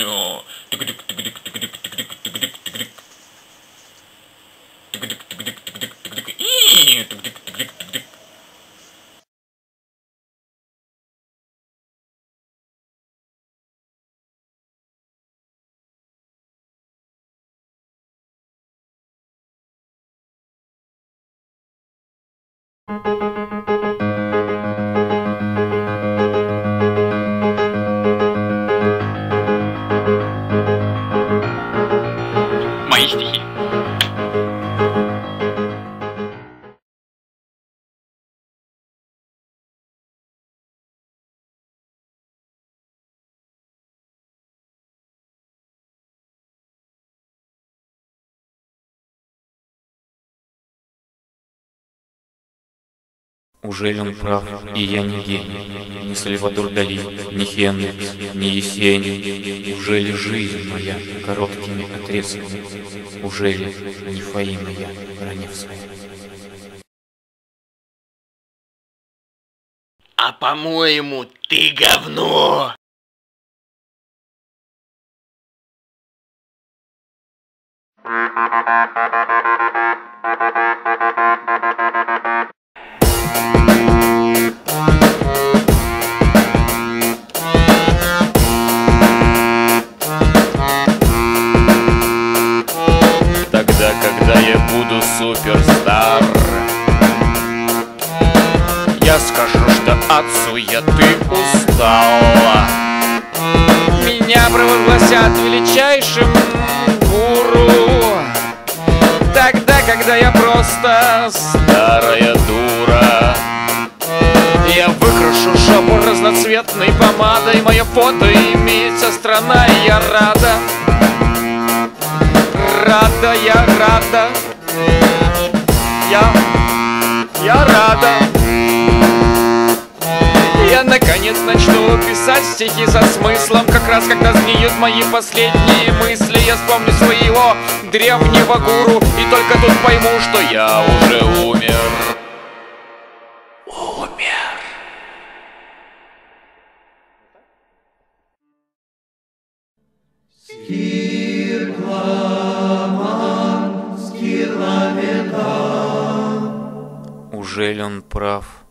よトゥクトゥクトゥクトゥクトゥクトゥクトゥクトゥクトゥクトゥクトゥクトゥクトゥクトゥクトゥクトゥクトゥクトゥクトゥクいいよトゥクトゥクトゥクトゥクトゥクうク。Мои стихи. Ужели он прав, и я не гений, Ни Сальвадор Дали, ни Хендрикс, ни Есенин. Ужели жизнь моя короткими отрезками? Ужели не Фаина я Раневская? А по-моему, ты говно! Тогда, суперстар. Я скажу, что от суеты устала. Меня провозгласят величайшим гуру. Тогда, когда я просто старая дура. Я выкрашу жопу разноцветной помадой. Мое фото имеет вся страна, и я рада. Рада, я рада Я, я рада. Я наконец начну писать стихи со смыслом Как раз когда сгниют мои последние мысли. Я вспомню своего древнего гуру И только тут пойму, что я уже умер. Умер Ужели он прав,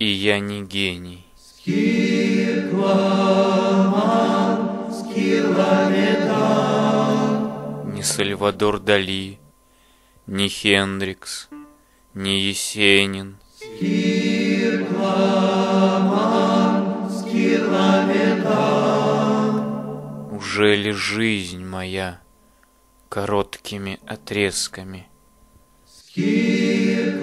и я не гений? Ни Сальвадор Дали, ни Хендрикс, ни Есенин. Ужели жизнь моя короткими отрезками?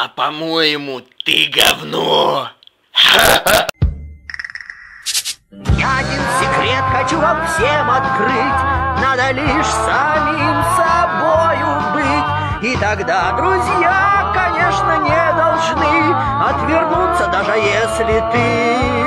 А по-моему, ты говно! Я один секрет хочу вам всем открыть Надо лишь самим собою быть И тогда друзья, конечно, не должны Отвернуться, даже если ты